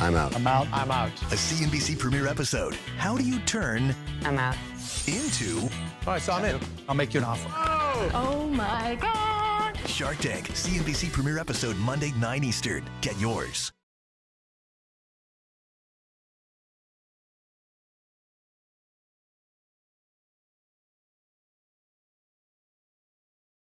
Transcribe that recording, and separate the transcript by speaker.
Speaker 1: I'm out.
Speaker 2: I'm out.
Speaker 3: I'm out.
Speaker 4: A CNBC premiere episode. How do you turn
Speaker 5: I'm out.
Speaker 4: into
Speaker 3: All right, so I'm in.
Speaker 2: I'll make you an offer.
Speaker 5: Oh, oh my God.
Speaker 4: Shark Tank? CNBC premiere episode Monday, 9 Eastern. Get yours.